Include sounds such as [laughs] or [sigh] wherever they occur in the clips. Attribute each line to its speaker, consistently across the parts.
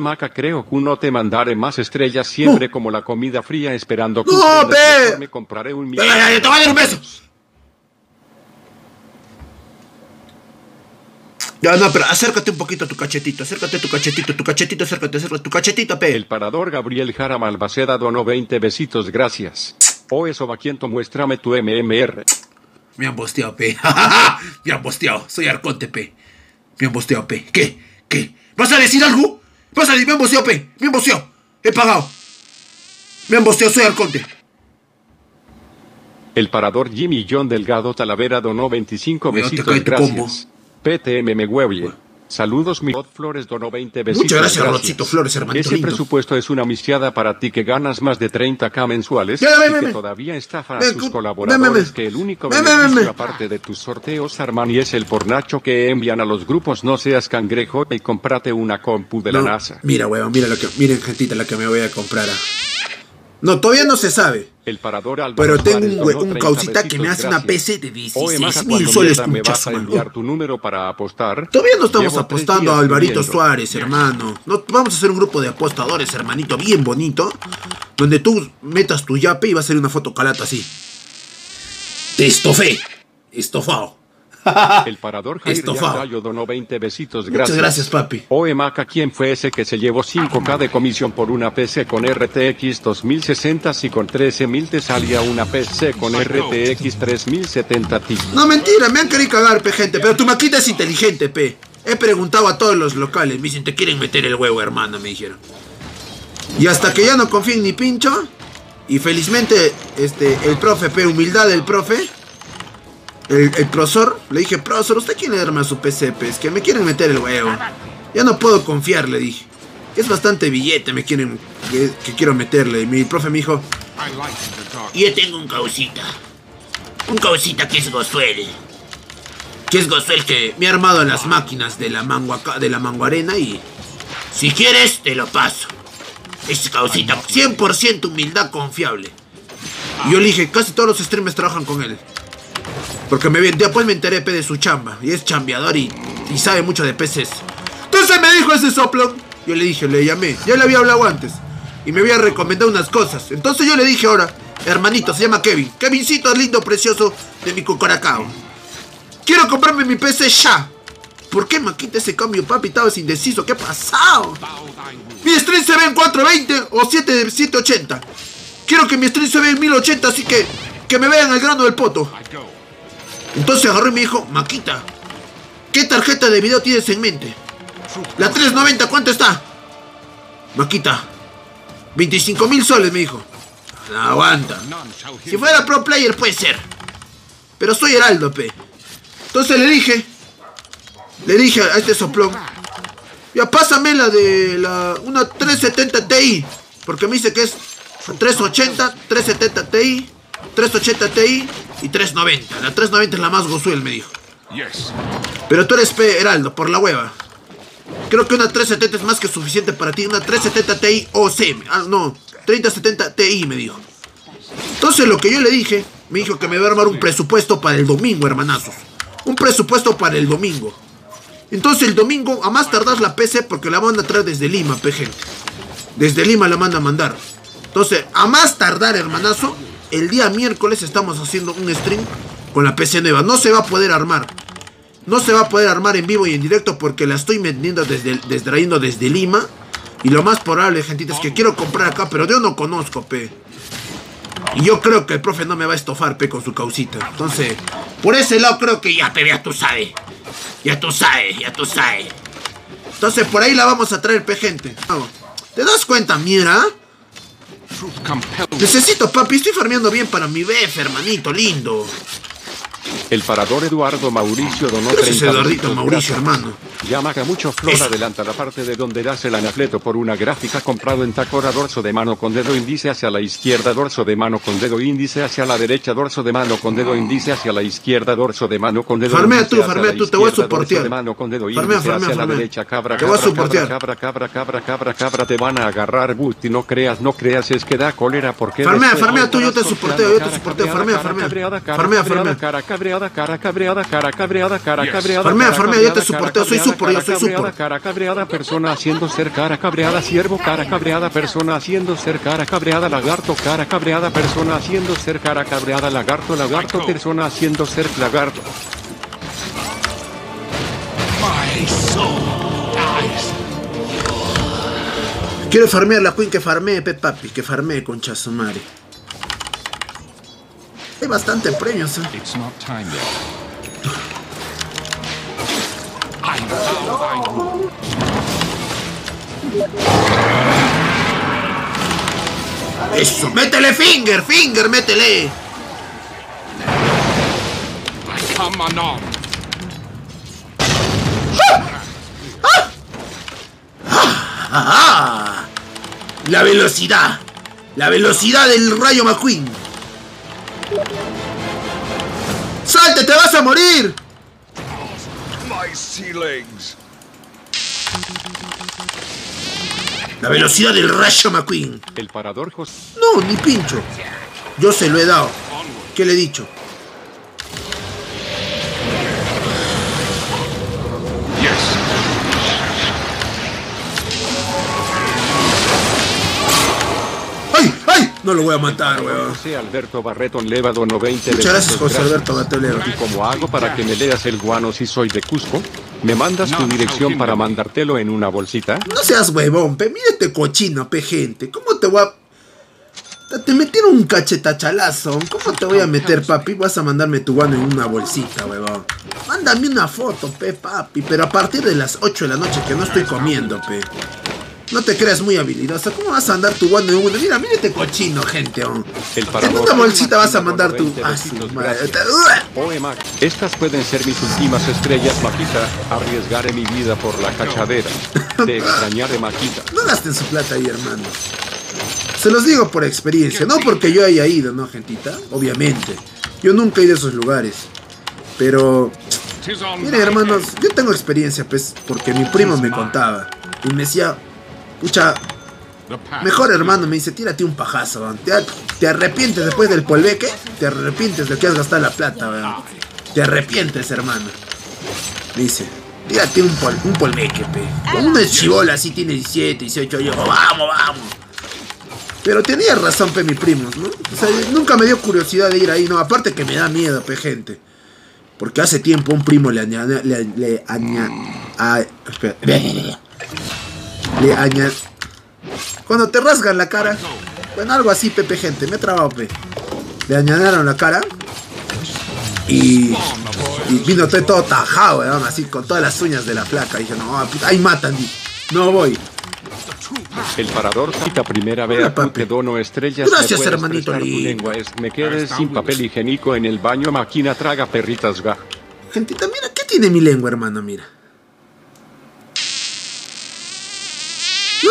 Speaker 1: Maca, creo que no te mandaré más estrellas siempre como la comida fría esperando que
Speaker 2: ¡No,
Speaker 1: Me compraré un
Speaker 2: ya, te voy a dar un beso. Ya, no, pero acércate un poquito a tu cachetito, acércate a tu cachetito, tu cachetito, acércate, acércate, tu cachetito, pe.
Speaker 1: El parador Gabriel Jara Malvaceda donó 20 besitos, gracias. O eso vaquiento, muéstrame tu MMR.
Speaker 2: Me han bosteado, pe. [laughs] Me han bosteado. Soy Arconte, pe. Me han bosteado, pe. ¿Qué? ¿Qué? ¿Vas a decir algo? ¿Vas a decir? Me han bosteado, pe. Me han bosteado. He pagado. Me han bosteado, soy Arconte.
Speaker 1: El parador Jimmy John Delgado Talavera donó 25
Speaker 2: Cuidado, te
Speaker 1: besitos, gracias. PTM me huevie. Saludos, mi Flores donó 20 besitos.
Speaker 2: Muchas gracias, Rodcito Flores, hermanito
Speaker 1: Ese
Speaker 2: lindo.
Speaker 1: presupuesto es una misiada para ti que ganas más de 30k mensuales
Speaker 2: Ya, ven,
Speaker 1: y
Speaker 2: ven,
Speaker 1: que todavía estafa a sus colaboradores
Speaker 2: ven,
Speaker 1: que el único beneficio aparte de tus sorteos Armani es el pornacho que envían a los grupos no seas cangrejo y comprate una compu de la
Speaker 2: No,
Speaker 1: NASA.
Speaker 2: Mira, weón, mira lo que, miren, gentita, la que me voy a comprar. ah. No, todavía no se sabe.
Speaker 1: El parador Álvaro
Speaker 2: Pero tengo un, un
Speaker 1: 30
Speaker 2: causita que me hace una. PC de
Speaker 1: Oye,
Speaker 2: 16
Speaker 1: Maja,
Speaker 2: mil soles.
Speaker 1: me vas a enviar tu número para apostar.
Speaker 2: Todavía no estamos apostando a Alvarito. Suárez, hermano. No, vamos a hacer un grupo de apostadores, hermanito, bien bonito. Donde tú metas tu yape y va a ser una foto calata así. Te estofé. Estofado. [laughs]
Speaker 1: El parador Jair
Speaker 2: Estofado.
Speaker 1: Gallo donó 20 besitos,
Speaker 2: Muchas
Speaker 1: gracias.
Speaker 2: gracias, papi.
Speaker 1: Oe Maca, ¿quién fue ese que se llevó 5K de comisión por una PC con RTX 2060 si con 13.000 te salía una PC con RTX 3070 Ti?
Speaker 2: No, mentira, me han querido cagar, pe, gente. Pero tu maquita es inteligente, pe. He preguntado a todos los locales. Me dicen, te quieren meter el huevo, hermano, me dijeron. Y hasta que ya no confíen ni pincho. Y felizmente, este, el profe, pe, humildad del profe. El, el profesor, le dije, profesor, ¿usted quién le arma su PC, pe? Es que me quieren meter el huevo. Ya no puedo confiar, le dije. Es bastante billete, me quieren, que, quiero meterle. Y mi profe me dijo,
Speaker 3: Yo tengo un causita. Un causita que es Gozuel.
Speaker 2: que es Gosuel que me ha armado las máquinas de la mango acá- de la mango arena y
Speaker 3: Si quieres, te lo paso. Ese causita.
Speaker 2: 100% humildad confiable. Y yo le dije, casi todos los streamers trabajan con él. Porque me, después me enteré de su chamba. Y es chambeador y, sabe mucho de PCs. Entonces me dijo ese soplón. Yo le dije, le llamé. Ya le había hablado antes. Y me había recomendado unas cosas. Entonces yo le dije ahora, hermanito, se llama Kevin. Kevincito lindo, precioso de mi cocoracao. Quiero comprarme mi PC ya. ¿Por qué maquita ese cambio, papi? Estabas indeciso. ¿Qué ha pasado? Mi stream se ve en 420 o 7, 780. Quiero que mi stream se vea en 1080, así que que me vean el grano del poto. Entonces agarró y me dijo, Maquita, ¿qué tarjeta de video tienes en mente? La 390, ¿cuánto está? Maquita, 25 mil soles, me dijo. Aguanta. Si fuera pro player puede ser. Pero soy Heraldo, pe. Entonces le dije, le dije a este soplón, ya pásame la de la una 370 Ti, porque me dice que es 380, 370 Ti, 380 Ti y 390. La 390 es la más gozuel, me dijo. Pero tú eres P, Heraldo, por la hueva. Creo que una 370 es más que suficiente para ti. Una 370 Ti OC. Ah, no, 3070 Ti me dijo. Entonces lo que yo le dije, me dijo que me iba a armar un presupuesto para el domingo, hermanazos. Un presupuesto para el domingo. Entonces el domingo, a más tardar la PC porque la van a traer desde Lima, pe gente. Desde Lima la manda a mandar. Entonces, a más tardar, hermanazo, el día miércoles estamos haciendo un stream con la PC nueva. No se va a poder armar. No se va a poder armar en vivo y en directo porque la estoy vendiendo desde, desde trayendo desde Lima. Y lo más probable, gentita, es que quiero comprar acá, pero yo no conozco, pe. Y yo creo que el profe no me va a estofar, pe, con su causita. Entonces, por ese lado creo que ya, pe, ya tú sabes.
Speaker 3: Ya tú sabes, ya tú sabes.
Speaker 2: Entonces, por ahí la vamos a traer, pe, gente. ¿Te das cuenta, mira? Necesito, papi, estoy farmeando bien para mi BF, hermanito, lindo.
Speaker 1: El parador Eduardo Mauricio donó
Speaker 2: Gracias,
Speaker 1: 30
Speaker 2: Eduardito Mauricio, hermano.
Speaker 1: Yamaha mucho flor
Speaker 2: Eso.
Speaker 1: adelanta la parte de donde das el anafleto por una gráfica comprado en Tacora dorso de mano con dedo índice hacia la izquierda dorso de mano con dedo índice hacia la derecha dorso de mano con dedo índice hacia la izquierda dorso de mano con dedo
Speaker 2: Farmea
Speaker 1: índice
Speaker 2: tú, farmea
Speaker 1: la
Speaker 2: tú, te voy a soportear.
Speaker 1: de mano con dedo
Speaker 2: Farmea,
Speaker 1: índice
Speaker 2: farmea,
Speaker 1: hacia la
Speaker 2: farmea.
Speaker 1: derecha cabra
Speaker 2: Te voy a
Speaker 1: cabra
Speaker 2: soportear.
Speaker 1: cabra cabra cabra cabra cabra cabra te van a agarrar Buti no creas no creas es que da cólera porque
Speaker 2: Farmea, farmea tú, yo te soporteo, yo te soporteo, farmea, farmea.
Speaker 1: cara
Speaker 2: Farmea,
Speaker 1: cabreada,
Speaker 2: farmea.
Speaker 1: cara cabreada cara cabreada cara cabreada cara
Speaker 2: farmea, yo te soporteo, soy supor, yo
Speaker 1: cabreada,
Speaker 2: soy
Speaker 1: cara
Speaker 2: supor.
Speaker 1: cara cabreada, persona haciendo ser cara cabreada, siervo, cara cabreada, persona haciendo ser cara cabreada, lagarto, cara cabreada, persona haciendo ser cara cabreada, lagarto, lagarto, persona haciendo ser lagarto.
Speaker 4: My soul dies.
Speaker 2: Quiero farmear la queen que farmee, pe papi, que farmee con Chasumare. Hay bastante premios, eh. Eso, métele finger, finger, métele.
Speaker 4: Come anon.
Speaker 2: ¡Ah! La velocidad. La velocidad del rayo McQueen. ¡Salte, te vas a morir!
Speaker 4: My sea legs.
Speaker 2: La velocidad del rayo McQueen.
Speaker 1: El parador
Speaker 2: No, ni pincho. Yo se lo he dado. ¿Qué le he dicho? No lo voy a matar, weón.
Speaker 1: José Alberto Barreton Levado 90
Speaker 2: Muchas gracias, José. Alberto Gatelero.
Speaker 1: ¿Y cómo hago para que me leas el guano si soy de Cusco? ¿Me mandas tu
Speaker 4: No,
Speaker 1: dirección
Speaker 4: no,
Speaker 1: para mandártelo en una bolsita?
Speaker 2: No seas huevón, pe. Mira este cochino, pe, gente. ¿Cómo te voy a... Te metieron un cachetachalazo. ¿Cómo te voy a meter, papi? Vas a mandarme tu guano en una bolsita, huevón. Mándame una foto, pe, papi. Pero a partir de las 8 de la noche que no estoy comiendo, pe. No te creas muy habilidoso. ¿Cómo vas a andar tu guano en una? Mira, mira este cochino, gente, oh.
Speaker 1: El
Speaker 2: En una bolsita vas a mandar tu...
Speaker 1: 90
Speaker 2: Ah,
Speaker 1: estas pueden ser mis últimas estrellas, Maquita. Arriesgaré mi vida por la cachadera. Te extrañaré, Maquita.
Speaker 2: No gasten su plata ahí, hermano. Se los digo por experiencia, no porque yo haya ido, ¿no, gentita? Obviamente. Yo nunca he ido a esos lugares. Pero, miren, hermanos, yo tengo experiencia, pues, porque mi primo me contaba. Y me decía, pucha, mejor hermano, me dice, tírate un pajazo, weón. Te, te arrepientes después del polveque, te arrepientes de que has gastado la plata, weón. Te arrepientes, hermano. Dice, tírate un, pol, un polveque, pe. Con una chivola así tiene 17, 18 años, vamos, vamos. Pero tenía razón, pe, mi primo, ¿no? O sea, nunca me dio curiosidad de ir ahí, no. Aparte que me da miedo, pe, gente. Porque hace tiempo un primo le añade, le, le aña- a- le añade, cuando te rasgan la cara, bueno, algo así, Pepe, gente, me he trabado, pe. Le añadieron la cara y, y vino todo, todo tajado, weón, así con todas las uñas de la placa. Y dije, no, puta, ahí matan, di. no voy.
Speaker 1: El parador cita primera vez te dono estrellas.
Speaker 2: Gracias,
Speaker 1: ¿Me puedes
Speaker 2: hermanito
Speaker 1: tu lengua? Es, me quedes sin papel higiénico en el baño, máquina traga perritas ga.
Speaker 2: Gentita, mira, ¿qué tiene mi lengua, hermano? Mira.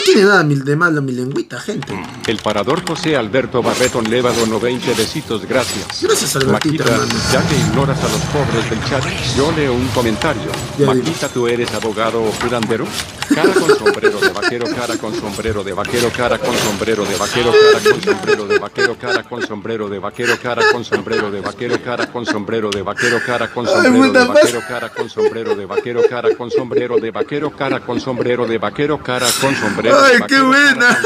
Speaker 2: No tiene nada de malo mi lengüita, gente.
Speaker 1: El parador José Alberto Barreton Levado 90 besitos, gracias.
Speaker 2: Gracias, Albertito,
Speaker 1: Maquita,
Speaker 2: hermano.
Speaker 1: ya que ignoras a los pobres del chat, yo leo un comentario.
Speaker 2: Ya
Speaker 1: Maquita, ¿tú eres abogado o curandero? Cara con sombrero de vaquero, cara con sombrero de vaquero, cara con sombrero de vaquero, cara con sombrero de vaquero, cara con sombrero de vaquero, cara con sombrero de vaquero, cara con sombrero de vaquero, cara con sombrero de vaquero, cara con sombrero de vaquero, cara con sombrero de vaquero, cara con sombrero de vaquero, cara con sombrero
Speaker 2: Ay, qué buena.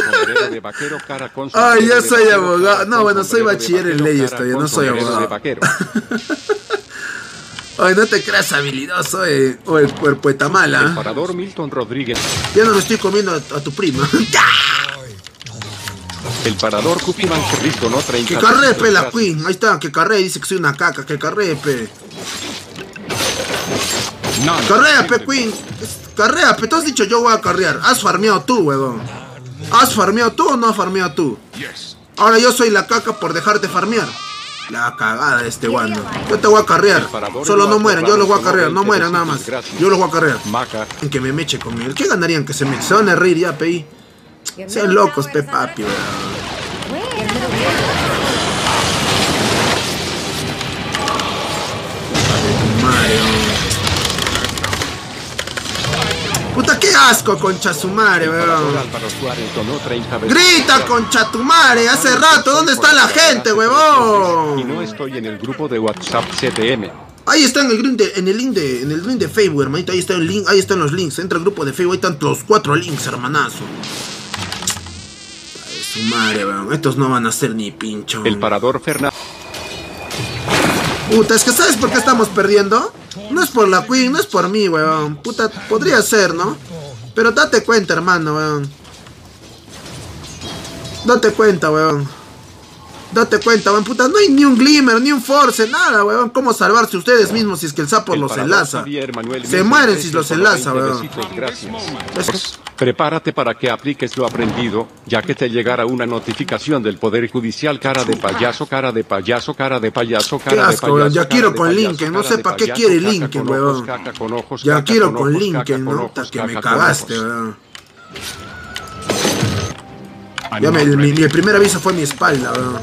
Speaker 2: Ay, ya soy abogado. No, bueno, soy bachiller en leyes todavía, no soy abogado. [laughs] Ay, no te creas habilidoso, eh. O el cuerpo está
Speaker 1: El
Speaker 2: mala.
Speaker 1: parador Milton Rodríguez.
Speaker 2: Ya no le estoy comiendo a, a tu prima. [laughs]
Speaker 1: El parador Cupiman Corrito, no 30.
Speaker 2: que carree, pe, la queen. Ahí está, que carree. Dice que soy una caca. Que carree, pe.
Speaker 4: None.
Speaker 2: Carrea, pe, queen. Carrea, pe. Tú has dicho yo voy a carrear. Has farmeado tú, huevón. ¿Has farmeado tú o no has farmeado tú?
Speaker 4: Yes.
Speaker 2: Ahora yo soy la caca por dejarte farmear. La cagada de este guano. Yo te voy a carrear. Solo no mueran, yo los voy a carrear. No mueran nada más. Yo los voy a carrear. En que me meche con él. ¿Qué ganarían que se me se van a reír ya, pei? Sean locos, pe papi, weón. Qué asco, concha su madre, weón.
Speaker 1: Álvaro Suárez donó 30 veces.
Speaker 2: Grita, concha tu madre, hace rato, ¿dónde está la gente,
Speaker 1: Y no estoy en el grupo de WhatsApp CTM.
Speaker 2: Ahí está en el link de, en el link de, en el link de Facebook, hermanito, ahí está el link, ahí están los links, entra al grupo de Facebook, ahí están los cuatro links, hermanazo. Ay, su madre, weón, estos no van a ser ni pincho.
Speaker 1: El parador Fernández.
Speaker 2: Puta, es que ¿sabes por qué estamos perdiendo? No es por la Queen, no es por mí, weón. Puta, podría ser, ¿no? Pero date cuenta, hermano, weón. Date cuenta, weón. Date cuenta, weón. Puta, no hay ni un Glimmer, ni un Force, nada, weón. ¿Cómo salvarse ustedes mismos si es que el sapo
Speaker 1: El
Speaker 2: los enlaza?
Speaker 1: Javier Manuel
Speaker 2: Se mueren
Speaker 1: Iglesias
Speaker 2: si los enlaza,
Speaker 1: 20
Speaker 2: weón.
Speaker 1: gracias.
Speaker 2: Es-
Speaker 1: Prepárate para que apliques lo aprendido, ya que te llegará una notificación del Poder Judicial, cara de payaso, cara de payaso, cara de payaso, cara
Speaker 2: Qué
Speaker 1: de payaso.
Speaker 2: Ya quiero con Lincoln, no sé
Speaker 1: de
Speaker 2: pa' qué quiere Lincoln, weón. Ya quiero
Speaker 1: con
Speaker 2: Lincoln, ¿no? Hasta que me cagaste, weón. Ya me,
Speaker 4: not
Speaker 2: mi, mi primer aviso fue mi espalda, weón.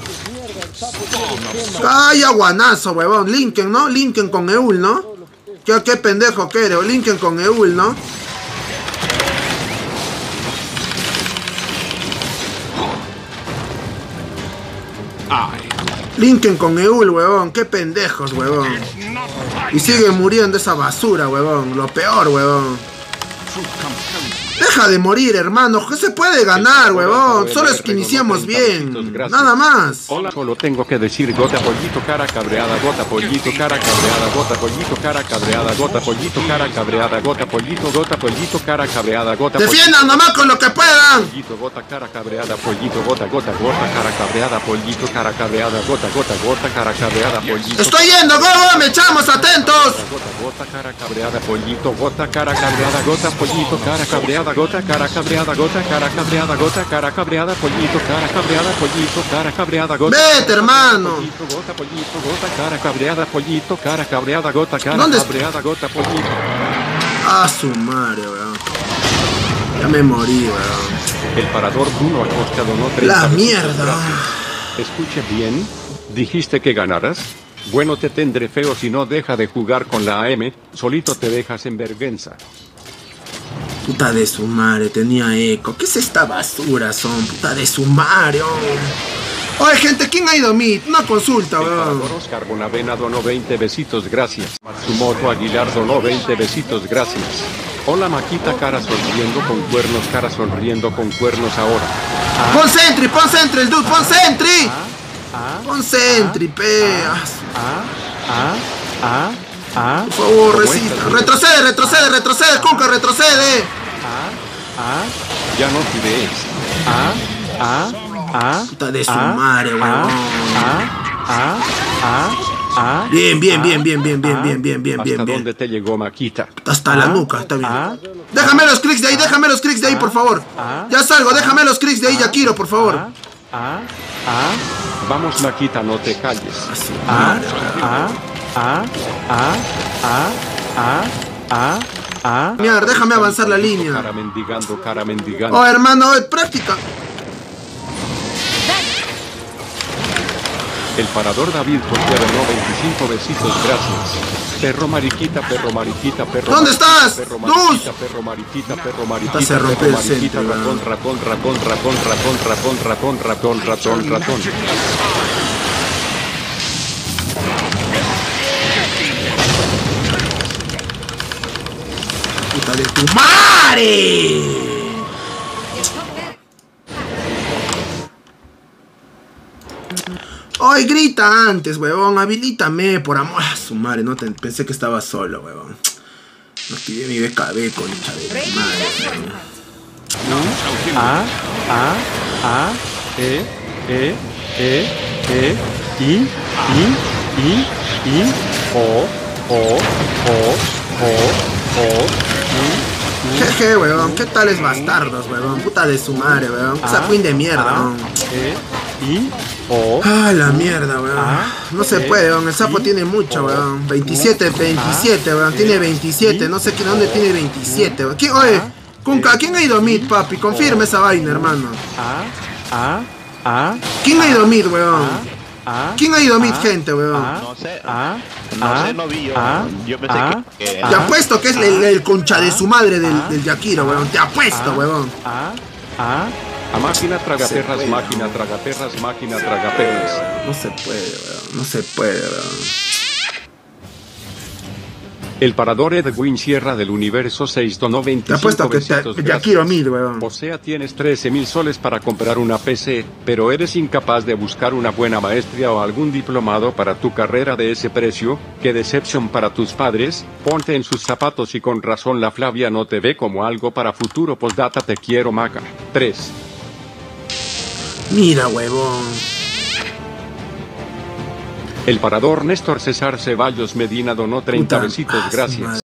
Speaker 2: ¡Ay, aguanazo, weón! Lincoln, ¿no? Lincoln con Eul, ¿no? ¿Qué, qué pendejo que eres? Lincoln con Eul, ¿no? Lincoln con Eul, weón. ¡Qué pendejos!
Speaker 4: Not
Speaker 2: Y sigue muriendo esa basura, weón. Lo peor, weón. Deja de morir, hermano. ¿Qué se puede ganar, weón? Solo es que iniciamos bien. Nada más.
Speaker 1: Hola, solo tengo que decir gota pollito, cara cabreada, gota pollito, cara cabreada, gota pollito, cara cabreada, gota pollito, cara cabreada, gota pollito, gota pollito, cara cabreada, gota
Speaker 2: Defiendan nomás con lo que puedan.
Speaker 1: Pollito, gota, cara cabreada, pollito, gota, gota, gota, cara cabreada, pollito, cara cabreada, gota, gota, gota, cara cabreada, pollito.
Speaker 2: Estoy yendo, go, me echamos, atentos.
Speaker 1: Gota, gota, cara cabreada, pollito, gota, cara cabreada, gota, pollito, cara cabreada, gota, cara cabreada, gota, cara cabreada, gota, cara cabreada, pollito, cara cabreada, pollito, cara cabreada, gota.
Speaker 2: Vete, hermano.
Speaker 1: Pollito, gota, pollito, gota, cara cabreada, pollito, cara cabreada, gota, cara
Speaker 2: ¿Dónde es-
Speaker 1: cabreada, gota, pollito.
Speaker 2: A su madre, weón. Ya me morí, weón.
Speaker 1: El parador Bruno Acosta donó 30
Speaker 2: La mierda.
Speaker 1: Escuche bien, dijiste que ganarás. Bueno, te tendré feo si no deja de jugar con la AM, solito te dejas en vergüenza.
Speaker 2: Puta de su madre, tenía eco. ¿Qué es esta basura, son? Puta de su madre, oh. Oye, gente, ¿quién ha ido a mí? Una consulta, weón.
Speaker 1: Oscar Bonavena donó 20 besitos, gracias. Matsumoto Aguilar donó 20 besitos, gracias. Hola Maquita, cara sonriendo con cuernos, cara sonriendo con cuernos ahora.
Speaker 2: Pon Sentry, pon Sentry, dude, pon Sentry. Pon Sentry, pe. Ah, su-
Speaker 1: Ah, ah, ah,
Speaker 2: Por favor,
Speaker 1: ¿Cómo
Speaker 2: resista.
Speaker 1: estás?
Speaker 2: Retrocede, retrocede, retrocede, Kunka, retrocede.
Speaker 1: ah, ya no tires. Ah, ah, ah.
Speaker 2: Puta de su
Speaker 1: ah,
Speaker 2: madre, weón.
Speaker 1: Ah, ah, ah, ah.
Speaker 2: Bien, bien,
Speaker 1: ah,
Speaker 2: bien, bien, bien, bien,
Speaker 1: ah.
Speaker 2: bien, bien, bien,
Speaker 1: ¿Hasta
Speaker 2: bien, bien.
Speaker 1: dónde te llegó Maquita?
Speaker 2: Hasta la
Speaker 1: Ah,
Speaker 2: nuca, está bien.
Speaker 1: ah,
Speaker 2: Déjame los clics de ahí, déjame los clics de ahí, por favor.
Speaker 1: ah,
Speaker 2: Ya salgo, déjame los clics de ahí, Yakiro, por favor.
Speaker 1: Ah, ah, ah. Vamos Maquita, no te calles. Ah, ah, ah, ah, ah, ah, ah, ah.
Speaker 2: Mierda, déjame avanzar la línea.
Speaker 1: Cara mendigando, cara mendigando.
Speaker 2: Oh, hermano, eh, práctica.
Speaker 1: El parador David Portero donó 25 besitos, gracias. Perro mariquita, perro mariquita, perro
Speaker 2: ¿Dónde
Speaker 1: mariquita,
Speaker 2: estás?
Speaker 1: Perro mariquita, perro mariquita, perro mariquita, perro mariquita, ratón, ratón, ratón, ratón, ratón, ratón, ratón, ratón, ratón, ratón,
Speaker 2: Puta de tu madre. Ay, grita antes, huevón. Habilítame, por amor a su madre. No te, pensé que estaba solo, huevón. No pide mi BKB, concha de tu madre.
Speaker 1: A, A, A, E, E, E, E, I, I, I, O, O, O, O, O,
Speaker 2: Jeje, huevón. ¿Qué tales bastardos, huevón? Puta de su madre, huevón. Esa queen de mierda,
Speaker 1: A,
Speaker 2: huevón.
Speaker 1: E, I,
Speaker 5: O,
Speaker 2: Ah, la mierda, weón.
Speaker 5: Ah,
Speaker 2: No se puede, weón. El sapo tiene mucho, weón. 27, 27, weón. Tiene 27.
Speaker 5: sí.
Speaker 2: No sé quién, dónde tiene 27, weón. ¿Quién, oye, Kunka, ¿quién ha ido a mid, papi? Confirma esa vaina, hermano. ¿Quién ha ido a mid, weón?
Speaker 5: A,
Speaker 2: ¿Quién ha ido a mid,
Speaker 5: Ah,
Speaker 2: gente, weón?
Speaker 5: A,
Speaker 6: No sé.
Speaker 5: A,
Speaker 6: No
Speaker 5: A,
Speaker 6: sé, no vi yo. Yo pensé que- que-
Speaker 5: A,
Speaker 2: Te apuesto que es el, el concha de su madre del,
Speaker 5: Ah.
Speaker 2: del Yakiro, weón. Te apuesto,
Speaker 5: Ah.
Speaker 2: weón.
Speaker 5: A, A,
Speaker 1: A máquina tragaperras, máquina tragaperras, máquina tragaperras.
Speaker 2: No se puede, weón. No se puede, weón.
Speaker 1: El parador Edwin Sierra del Universo 6 donó
Speaker 2: Te
Speaker 1: 25
Speaker 2: apuesto que te,
Speaker 1: gracias.
Speaker 2: Yakiro mid, weón.
Speaker 1: O sea, tienes 13 mil soles para comprar una PC, pero eres incapaz de buscar una buena maestría o algún diplomado para tu carrera de ese precio. Qué decepción para tus padres. Ponte en sus zapatos y con razón la Flavia no te ve como algo para futuro. Postdata te quiero, Maca. 3.
Speaker 2: Mira, huevón.
Speaker 1: El parador Néstor César Ceballos Medina donó 30
Speaker 2: Puta-
Speaker 1: besitos, gracias.